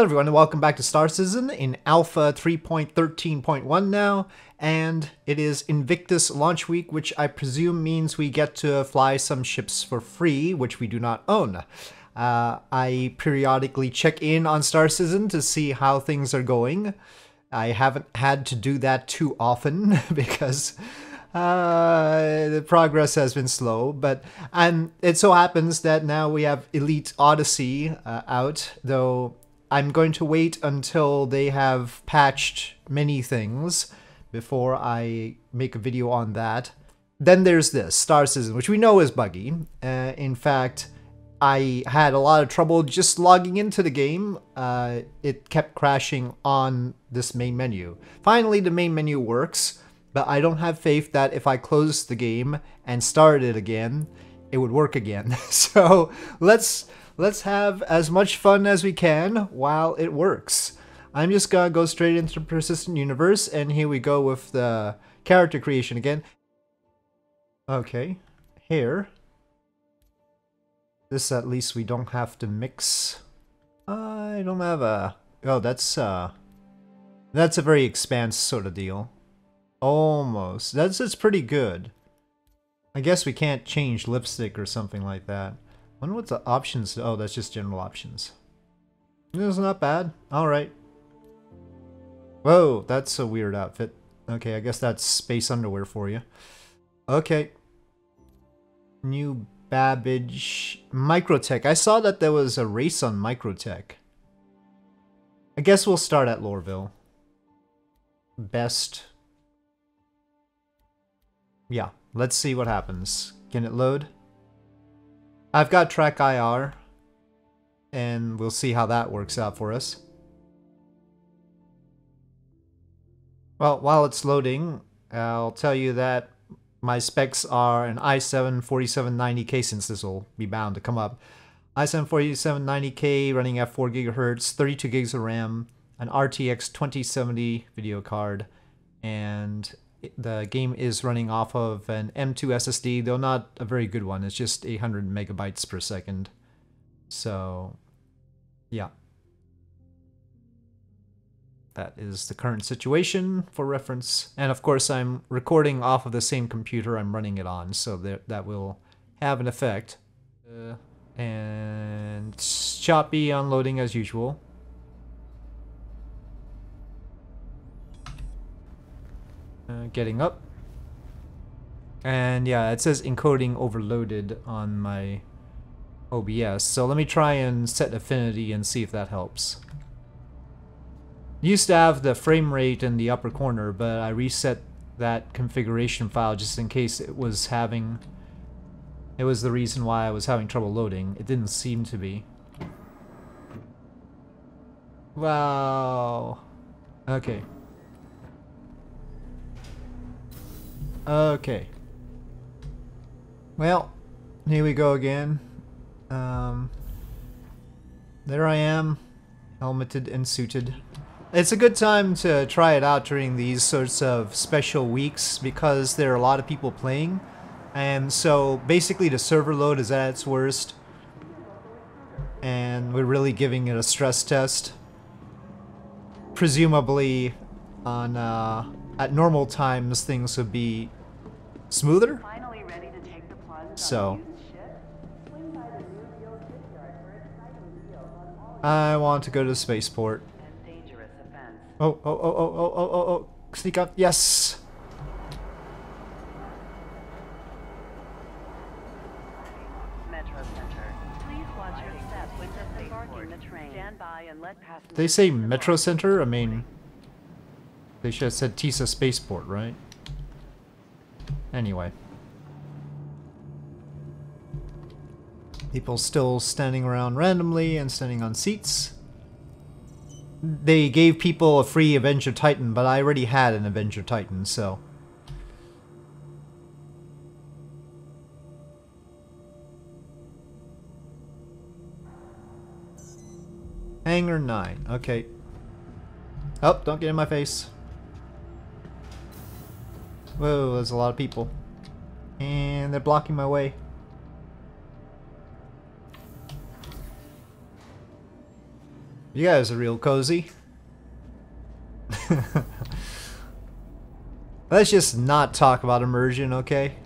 Hello everyone and welcome back to Star Citizen in Alpha 3.13.1 now, and it is Invictus launch week, which I presume means we get to fly some ships for free, which we do not own. Uh, I periodically check in on Star Citizen to see how things are going. I haven't had to do that too often because uh, the progress has been slow, but and it so happens that now we have Elite Odyssey uh, out, though I'm going to wait until they have patched many things before I make a video on that. Then there's this, Star Citizen, which we know is buggy. Uh, in fact, I had a lot of trouble just logging into the game. Uh, it kept crashing on this main menu. Finally, the main menu works, but I don't have faith that if I close the game and start it again, it would work again. so let's let's have as much fun as we can while it works. I'm just gonna go straight into persistent universe, and here we go with the character creation again. Okay, here. This at least we don't have to mix. I don't have a... Oh, that's, uh... That's a very expanse sort of deal. Almost. That's, that's pretty good. I guess we can't change lipstick or something like that wonder what the options... Oh, that's just general options. It's not bad. Alright. Whoa, that's a weird outfit. Okay, I guess that's space underwear for you. Okay. New Babbage. Microtech. I saw that there was a race on Microtech. I guess we'll start at Lorville. Best. Yeah, let's see what happens. Can it load? I've got track IR, and we'll see how that works out for us. Well, while it's loading, I'll tell you that my specs are an i7 4790K since this will be bound to come up. i7 4790K running at 4 gigahertz, 32 gigs of RAM, an RTX 2070 video card, and the game is running off of an M2 SSD, though not a very good one. It's just 800 megabytes per second. So, yeah. That is the current situation for reference. And of course, I'm recording off of the same computer I'm running it on, so that, that will have an effect. Uh, and choppy unloading as usual. Uh, getting up. And yeah, it says encoding overloaded on my OBS. So let me try and set affinity and see if that helps. Used to have the frame rate in the upper corner, but I reset that configuration file just in case it was having... It was the reason why I was having trouble loading. It didn't seem to be. Wow. Okay. Okay. Well, here we go again. Um, there I am, helmeted and suited. It's a good time to try it out during these sorts of special weeks because there are a lot of people playing. And so basically the server load is at its worst. And we're really giving it a stress test. Presumably on uh, at normal times things would be smoother. So. I want to go to the spaceport. Oh, oh, oh, oh, oh, oh, oh, oh, sneak up, yes! They say Metro Center? I mean, they should have said Teasa Spaceport, right? Anyway. People still standing around randomly and standing on seats. They gave people a free Avenger Titan, but I already had an Avenger Titan, so... Hangar 9, okay. Oh, don't get in my face. Whoa, there's a lot of people. And they're blocking my way. You guys are real cozy. Let's just not talk about immersion, okay?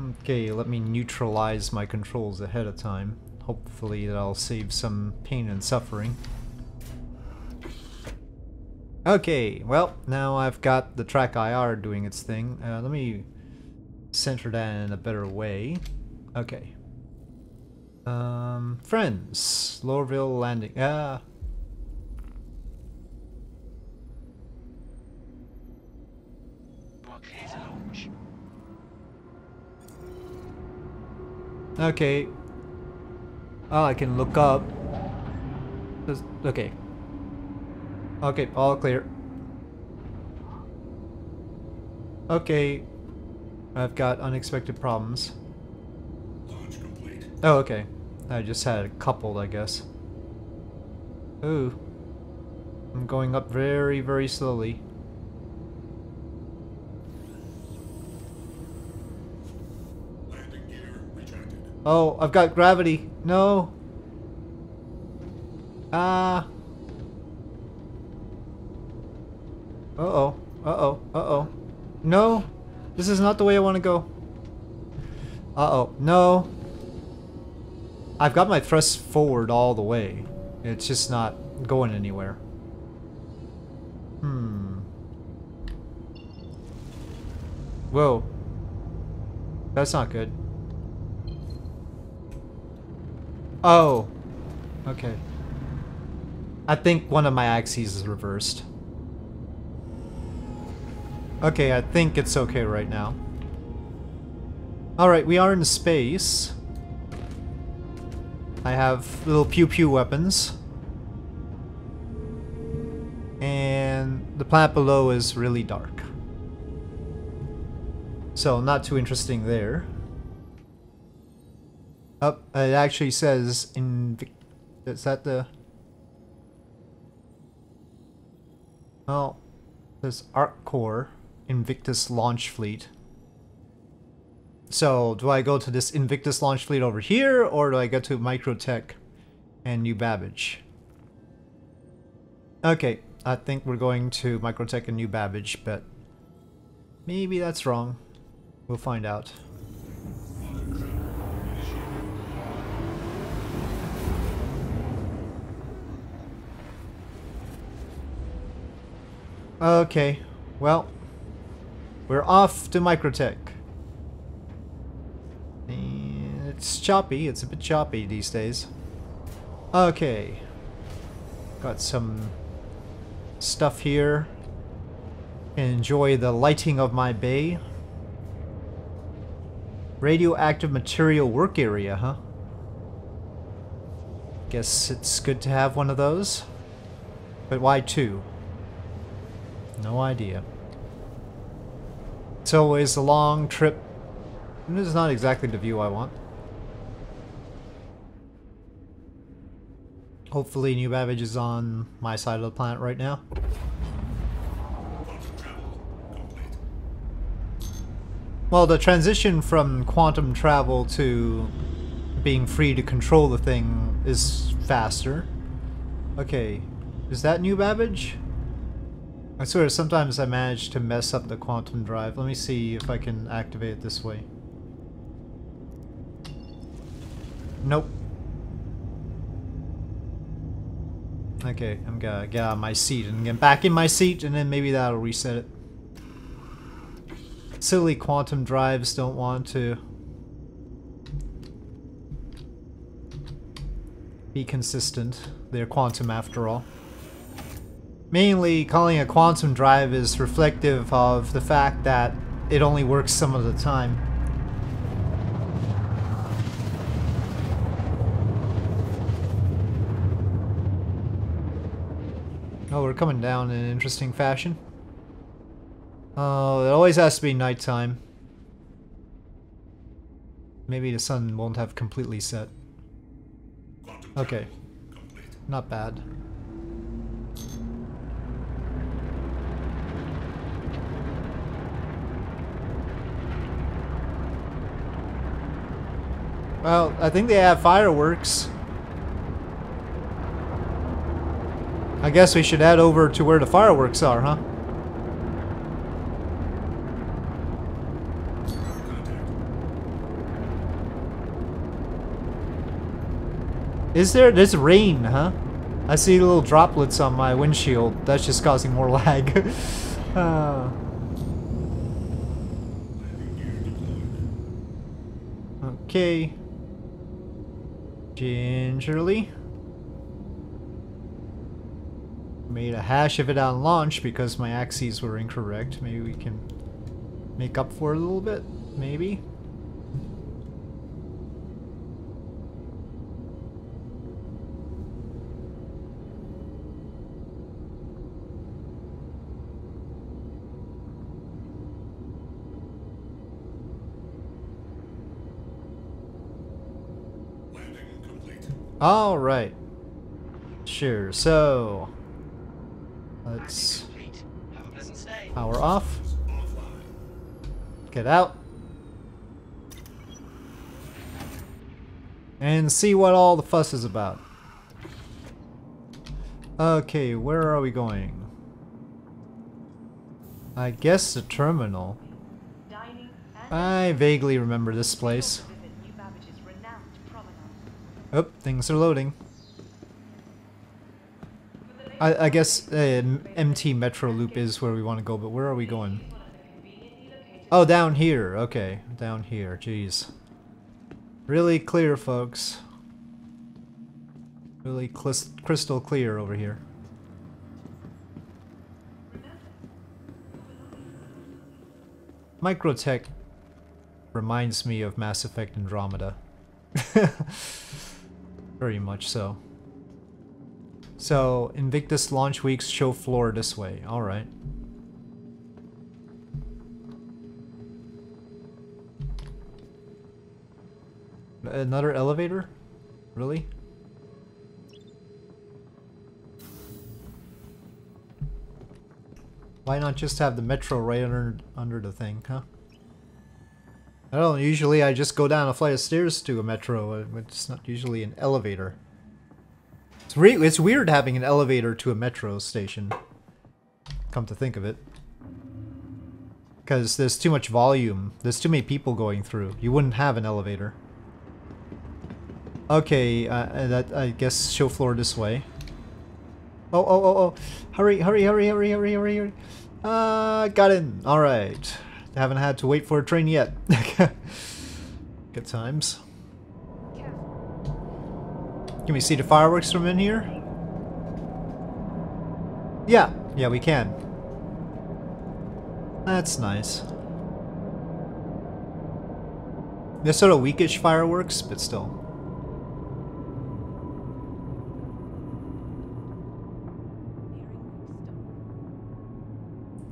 Okay, let me neutralize my controls ahead of time. Hopefully that'll save some pain and suffering. Okay, well, now I've got the track IR doing its thing. Uh, let me center that in a better way. Okay. Um, friends, Lorville Landing. Ah. Okay. Oh, I can look up. Okay. Okay, all clear. Okay. I've got unexpected problems. Launch complete. Oh, okay. I just had a couple, I guess. Ooh. I'm going up very, very slowly. Landing gear rejected. Oh, I've got gravity. No. Ah. Uh-oh. Uh-oh. Uh-oh. No. This is not the way I want to go. Uh-oh. No. I've got my thrust forward all the way. It's just not going anywhere. Hmm. Whoa. That's not good. Oh. Okay. I think one of my axes is reversed. Okay, I think it's okay right now. Alright, we are in space. I have little pew-pew weapons. And the planet below is really dark. So, not too interesting there. Oh, it actually says in... Is that the... Oh, there's ArcCorp Invictus Launch Fleet. So, do I go to this Invictus Launch Fleet over here, or do I go to Microtech and New Babbage? Okay, I think we're going to Microtech and New Babbage, but maybe that's wrong. We'll find out. Okay, well, we're off to Microtech. It's choppy, it's a bit choppy these days. Okay. Got some stuff here. Enjoy the lighting of my bay. Radioactive material work area, huh? Guess it's good to have one of those. But why two? No idea. It's always a long trip. And this is not exactly the view I want. Hopefully New Babbage is on my side of the planet right now. Well, the transition from quantum travel to being free to control the thing is faster. Okay, is that New Babbage? I swear, sometimes I manage to mess up the quantum drive. Let me see if I can activate it this way. Nope. Okay, I'm gonna get out of my seat and get back in my seat, and then maybe that'll reset it. Silly quantum drives don't want to be consistent. They're quantum after all. Mainly, calling a quantum drive is reflective of the fact that it only works some of the time. Oh, we're coming down in an interesting fashion. Oh, it always has to be nighttime. Maybe the sun won't have completely set. Okay, not bad. Well, I think they have fireworks. I guess we should head over to where the fireworks are, huh? Is there? There's rain, huh? I see little droplets on my windshield. That's just causing more lag. uh, okay. Gingerly. Made a hash of it on launch because my axes were incorrect. Maybe we can make up for it a little bit. Maybe. All right. Sure. So let's Complete. Have a pleasant stay. power off. Get out. And see what all the fuss is about. Okay, where are we going? I guess the terminal. I vaguely remember this place. Oh, things are loading. I, I guess uh, MT Metro Loop is where we want to go, but where are we going? Oh, down here. Okay, down here. Jeez. Really clear, folks. Really crystal clear over here. Microtech reminds me of Mass Effect Andromeda. Very much so. So, Invictus launch weeks show floor this way. Alright. Another elevator? Really? Why not just have the metro right under under the thing, huh? I don't usually I just go down a flight of stairs to a metro. uh, It's not usually an elevator. It's it's weird having an elevator to a metro station. Come to think of it. Because there's too much volume. There's too many people going through. You wouldn't have an elevator. Okay, uh, uh, that I guess show floor this way. Oh, oh, oh, oh. Hurry, hurry, hurry, hurry, hurry, hurry, hurry. Uh, got in. Alright. Haven't had to wait for a train yet. Good times. Can we see the fireworks from in here? Yeah, yeah, we can. That's nice. They're sort of weakish fireworks, but still.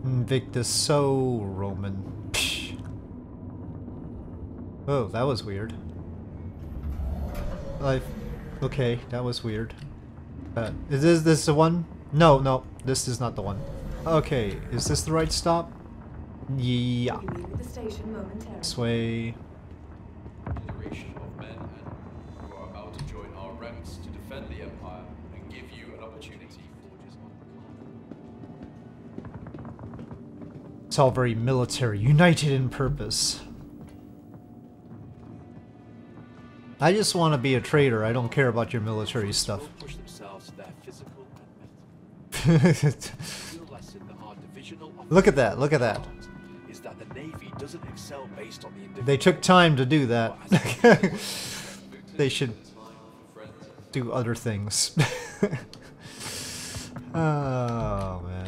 Invictus so Roman. Psh. Oh, that was weird. Like, okay, that was weird. Uh, is this, this the one? No, no, this is not the one. Okay, is this the right stop? Yeah. You leave the station momentarily. This way. All very military, united in purpose. I just want to be a trader. I don't care about your military stuff. Push themselves to their physical and mental. Real lesson that our divisional Look at that, look at that. officers taught Is that the Navy doesn't excel based on the. They took time to do that. they should do other things. oh, man.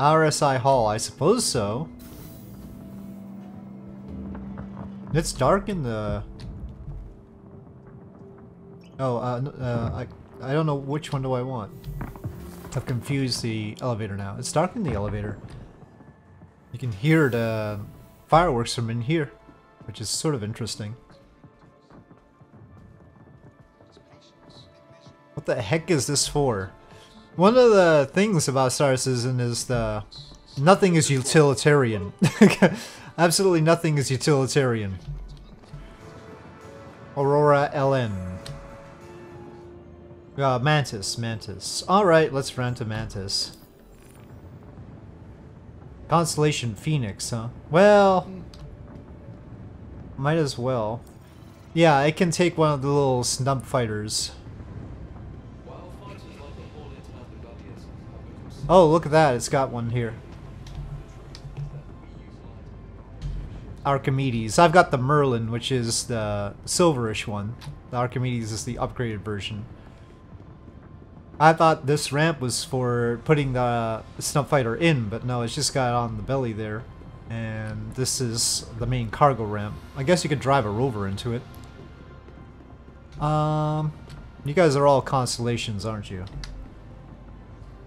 RSI Hall, I suppose so. It's dark in the... Oh, uh, uh, I, I don't know which one do I want. I've confused the elevator now. It's dark in the elevator. You can hear the fireworks from in here, which is sort of interesting. What the heck is this for? One of the things about Star Citizen is the nothing is utilitarian. Absolutely nothing is utilitarian. Aurora LN. Uh, Mantis, Mantis. Alright, let's rent a Mantis. Constellation Phoenix, huh? Well... Might as well. Yeah, I can take one of the little snub fighters. Oh, look at that, it's got one here. Archimedes. I've got the Merlin, which is the silverish one. The Archimedes is the upgraded version. I thought this ramp was for putting the snub fighter in, but no, it's just got on the belly there. And this is the main cargo ramp. I guess you could drive a rover into it. Um, you guys are all constellations, aren't you?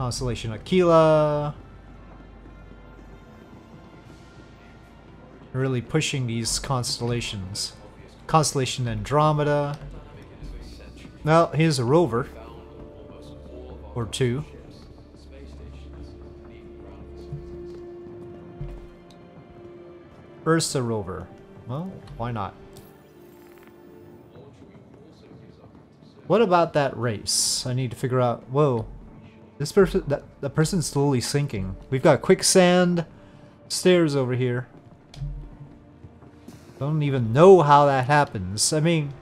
Constellation Aquila. Really pushing these constellations. Constellation Andromeda. Well, here's a rover. Or two. Ursa rover. Well, why not? What about that race? I need to figure out. Whoa, this person, that the person's slowly sinking. We've got quicksand stairs over here. Don't even know how that happens. I mean,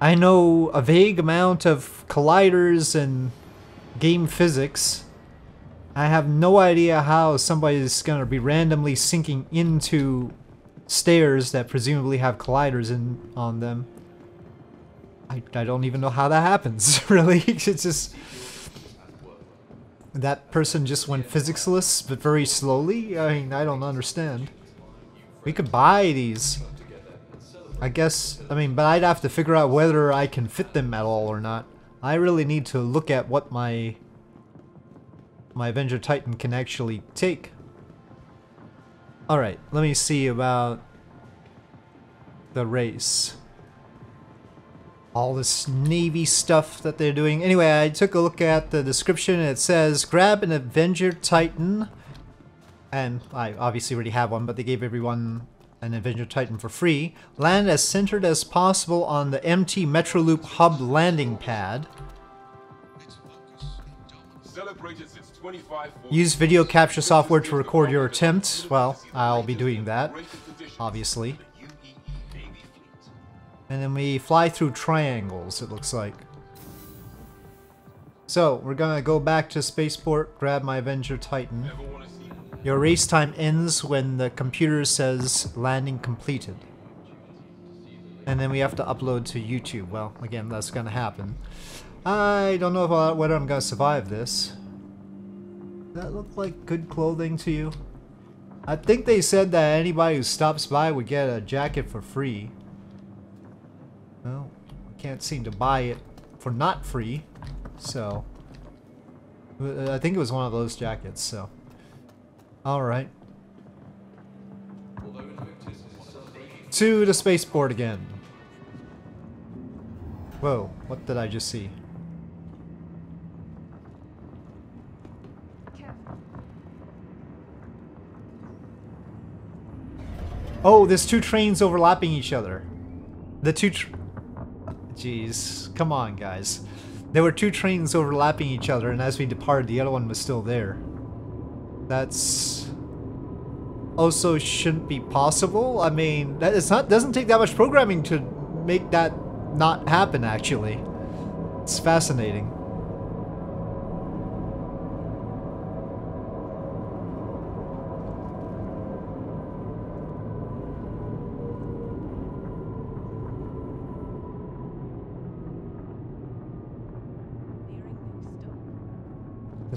I know a vague amount of colliders and game physics. I have no idea how somebody's gonna be randomly sinking into stairs that presumably have colliders in on them. I, I don't even know how that happens, really. It's just... That person just went physicsless, but very slowly? I mean, I don't understand. We could buy these. I guess, I mean, but I'd have to figure out whether I can fit them at all or not. I really need to look at what my my Avenger Titan can actually take. Alright, let me see about the race. All this Navy stuff that they're doing. Anyway, I took a look at the description and it says, grab an Avenger Titan. And I obviously already have one, but they gave everyone an Avenger Titan for free. Land as centered as possible on the MT Metroloop hub landing pad. Celebrated since 25 Use video capture software to record your attempt. Well, I'll be doing that, obviously. And then we fly through triangles, it looks like. So, we're gonna go back to Spaceport, grab my Avenger Titan. Your race time ends when the computer says landing completed. And then we have to upload to YouTube. Well, again, that's gonna happen. I don't know if I, whether I'm gonna survive this. That look like good clothing to you? I think they said that anybody who stops by would get a jacket for free. Well, I can't seem to buy it for not free, so... I think it was one of those jackets, so... Alright. To the spaceport again. Whoa, what did I just see? Oh, there's two trains overlapping each other. The two Jeez, come on guys. There were two trains overlapping each other and as we departed the other one was still there. That's also shouldn't be possible. I mean, that it's not doesn't take that much programming to make that not happen actually. It's fascinating.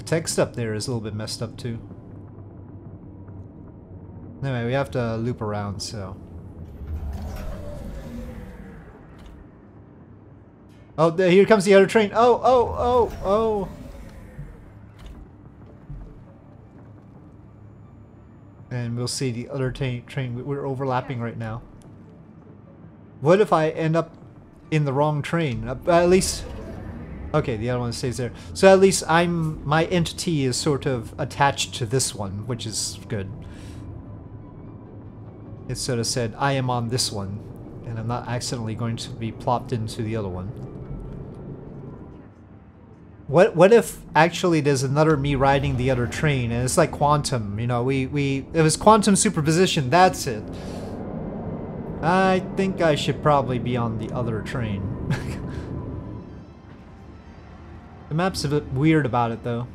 Text up there is a little bit messed up too. Anyway, we have to loop around, so. Oh, here comes the other train. Oh, oh, oh, oh. And we'll see the other train. We're overlapping right now. What if I end up in the wrong train? At least... Okay, the other one stays there. So at least I'm... My entity is sort of attached to this one, which is good. It sort of said, I am on this one. And I'm not accidentally going to be plopped into the other one. What what if actually there's another me riding the other train and it's like quantum, you know, we, we it was quantum superposition, that's it. I think I should probably be on the other train. the map's a bit weird about it though.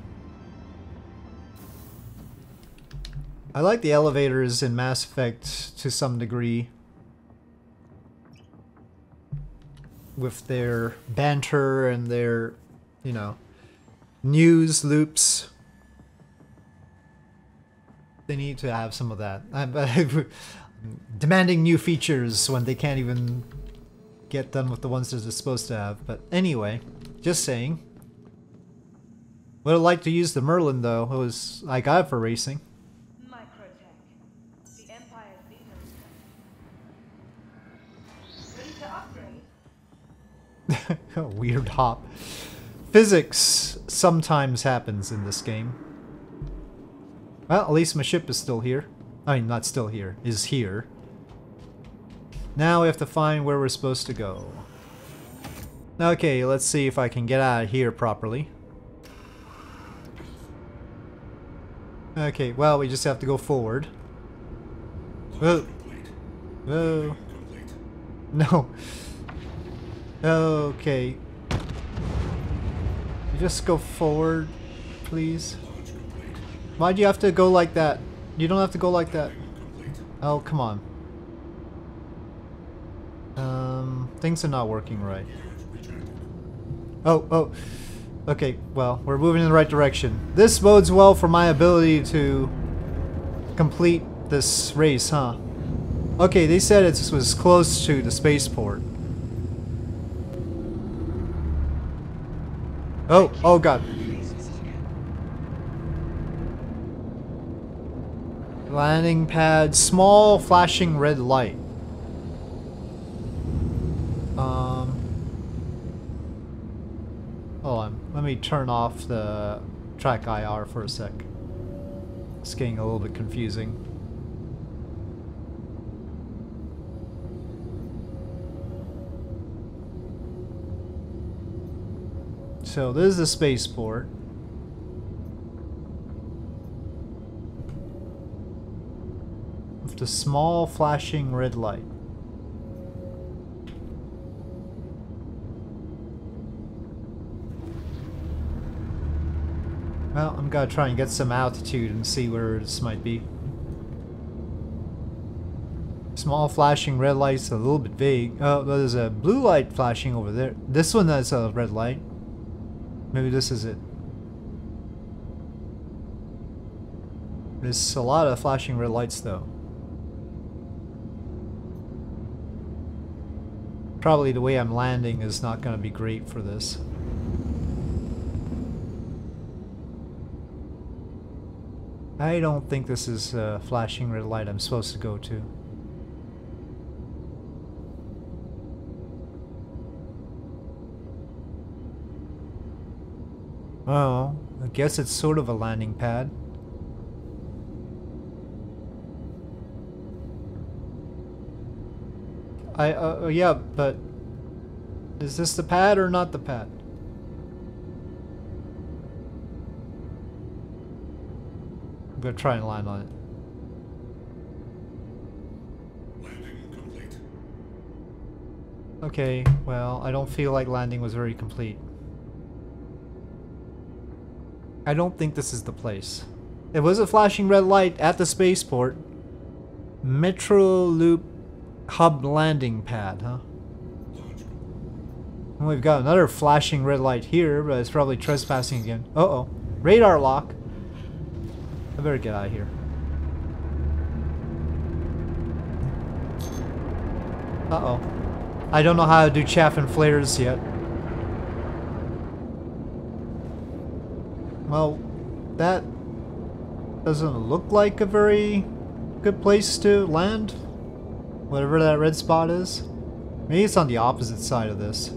I like the elevators in Mass Effect to some degree. With their banter and their, you know, news loops. They need to have some of that. I'm demanding new features when they can't even get done with the ones that they're supposed to have. But anyway, just saying. Would have liked to use the Merlin though. It was I got it for racing. Microtech. The Empire's leader. Ready to upgrade? Weird hop. Physics sometimes happens in this game. Well, at least my ship is still here. I mean, not still here, is here. Now we have to find where we're supposed to go. Okay, let's see if I can get out of here properly. Okay, well, we just have to go forward. Whoa. Whoa. No. Okay. Just go forward, please. Why do you have to go like that? You don't have to go like that. Oh, come on. Um, things are not working right. Oh, oh. Okay, well, we're moving in the right direction. This bodes well for my ability to complete this race, huh? Okay, they said it was close to the spaceport. Oh, oh god. Landing pad, small flashing red light. Um. Hold on, let me turn off the track IR for a sec. It's getting a little bit confusing. So this is the spaceport. With the small flashing red light. Well, I'm gonna try and get some altitude and see where this might be. Small flashing red light's a little bit vague. Oh, there's a blue light flashing over there. This one has a red light. Maybe this is it. There's a lot of flashing red lights though. Probably the way I'm landing is not going to be great for this. I don't think this is a flashing red light I'm supposed to go to. Oh, I guess it's sort of a landing pad. I, uh, yeah, but is this the pad or not the pad? I'm gonna try and land on it. Okay, well, I don't feel like landing was very complete. I don't think this is the place. It was a flashing red light at the spaceport. Metro Loop Hub landing pad, huh? And we've got another flashing red light here, but it's probably trespassing again. Uh-oh. Radar lock. I better get out of here. Uh-oh. I don't know how to do chaff and flares yet. Well, that doesn't look like a very good place to land. Whatever that red spot is. Maybe it's on the opposite side of this.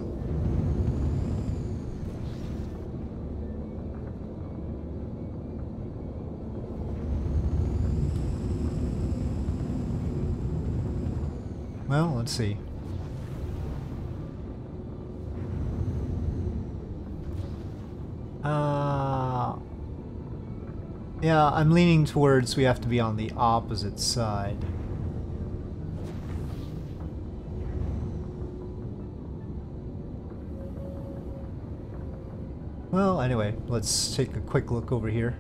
Well, let's see. Uh, yeah, I'm leaning towards we have to be on the opposite side. Well, anyway, let's take a quick look over here.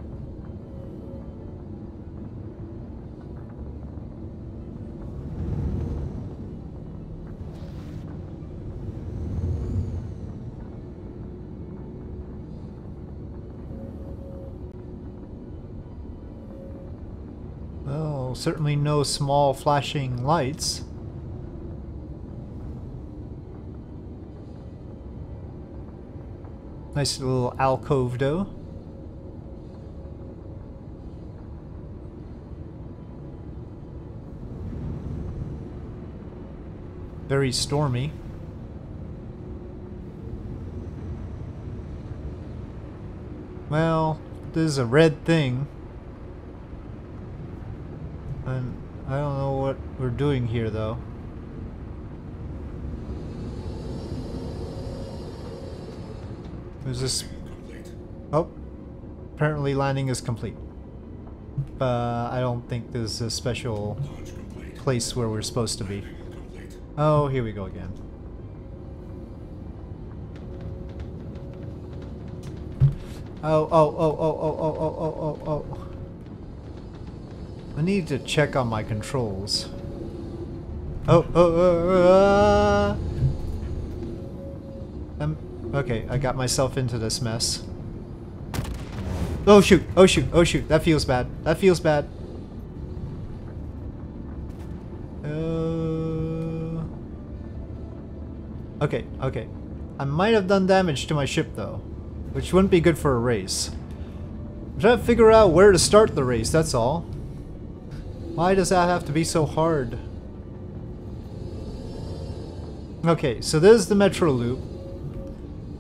Certainly no small flashing lights. Nice little alcove though. Very stormy. Well, this is a red thing. And I don't know what we're doing here though. Is this... Oh. Apparently landing is complete. But I don't think there's a special place where we're supposed to be. Oh, here we go again. Oh, oh, oh, oh, oh, oh, oh, oh, oh, oh. I need to check on my controls. Oh, oh, oh, oh. um, okay, I got myself into this mess. Oh shoot, oh shoot, oh shoot, that feels bad. That feels bad. Uh, okay, okay. I might have done damage to my ship though, which wouldn't be good for a race. I'm trying to figure out where to start the race, that's all. Why does that have to be so hard? Okay, so this is the Metro Loop.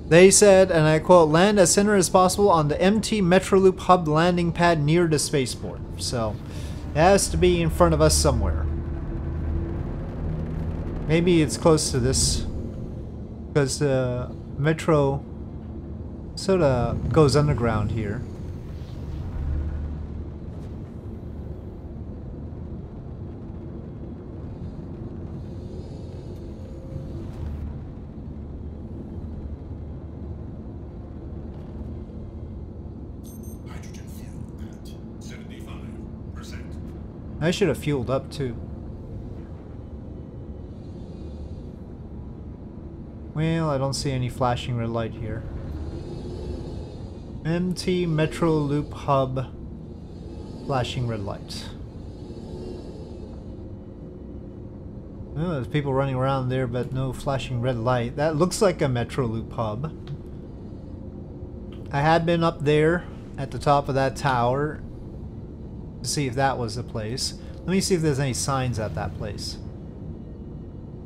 They said, and I quote, land as center as possible on the MT Metro Loop hub landing pad near the spaceport. So, it has to be in front of us somewhere. Maybe it's close to this. Because the Metro sort of goes underground here. I should have fueled up too. Well, I don't see any flashing red light here. MT Metro Loop Hub flashing red light. Oh, there's people running around there, but no flashing red light. That looks like a Metro Loop hub. I had been up there at the top of that tower to see if that was the place. Let me see if there's any signs at that place.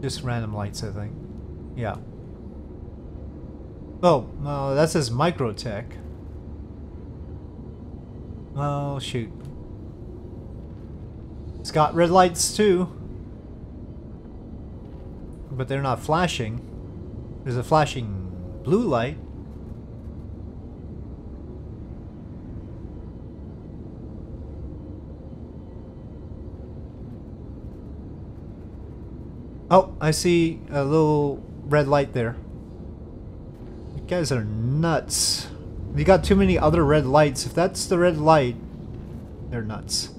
Just random lights, I think. Yeah. Oh, that says Microtech. Oh, shoot. It's got red lights too. But they're not flashing. There's a flashing blue light. Oh, I see a little red light there. You guys are nuts. You got too many other red lights. If that's the red light, they're nuts.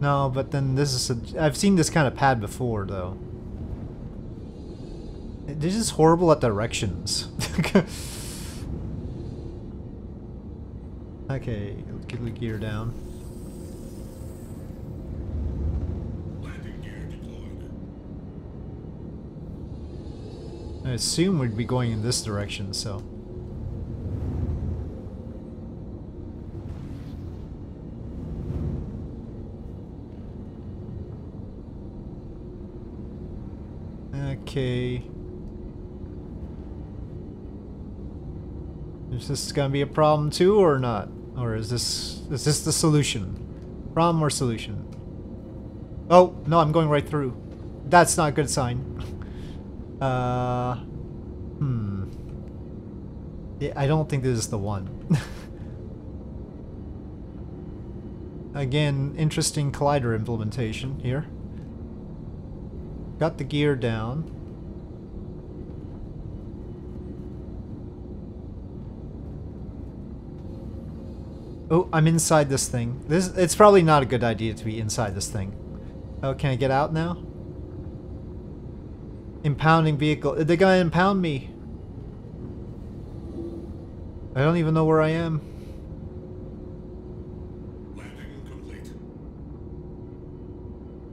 No, but then this is a... I've seen this kind of pad before, though. This is horrible at directions. okay, get the gear down. Landing gear deployed. I assume we'd be going in this direction, so... Okay. Is this gonna be a problem too, or not? Or is this is this the solution? Problem or solution? Oh no, I'm going right through. That's not a good sign. Uh, hmm. Yeah, I don't think this is the one. Again, interesting collider implementation here. Got the gear down. Oh, I'm inside this thing. This it's probably not a good idea to be inside this thing. Oh, can I get out now? Impounding vehicle. They're gonna impound me. I don't even know where I am. Landing complete.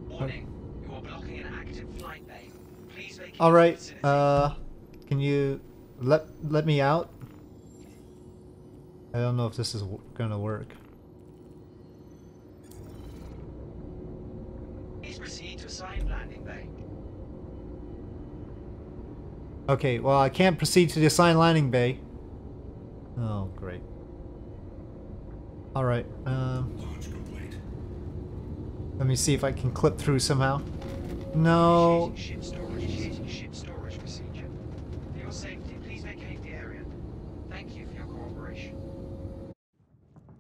Warning, you are blocking an active flight bay. Please vacate All the right. Uh, can you let let me out? I don't know if this is gonna work. Please proceed to assigned landing bay. Okay. Well, I can't proceed to the assigned landing bay. Oh, great. All right. Um, let me see if I can clip through somehow. No.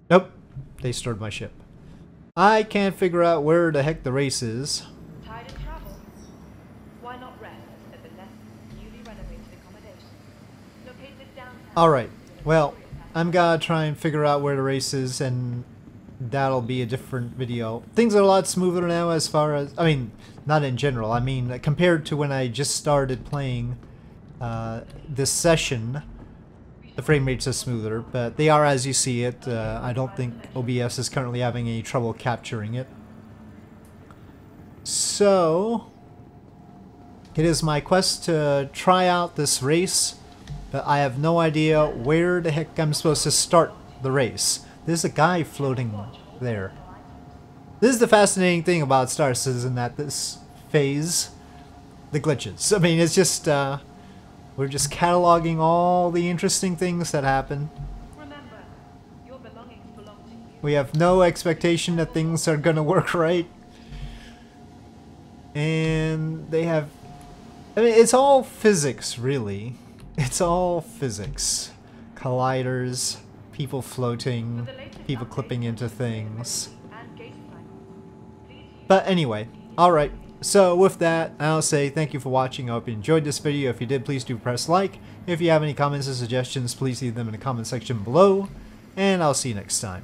Nope. They stored my ship. I can't figure out where the heck the race is. Tired of travel? Why not rest at the less newly renovated accommodation? Downtown. Alright, well, I'm gonna try and figure out where the race is, and that'll be a different video. Things are a lot smoother now as far as, I mean, not in general, I mean, compared to when I just started playing uh, this session, the frame rates are smoother, but they are as you see it. Uh, I don't think OBS is currently having any trouble capturing it. So, it is my quest to try out this race, I have no idea where the heck I'm supposed to start the race. There's a guy floating there. This is the fascinating thing about Star Citizen at this phase. The glitches. I mean, it's just, uh, we're just cataloging all the interesting things that happen. Remember, your belongings belong to you. We have no expectation that things are gonna work right. And they have. I mean, it's all physics, really. It's all physics. Colliders, people floating, For the latest people clipping into things. And gate cycles, please use But anyway, alright. So with that, I'll say thank you for watching. I hope you enjoyed this video. If you did, please do press like. If you have any comments or suggestions, please leave them in the comment section below. And I'll see you next time.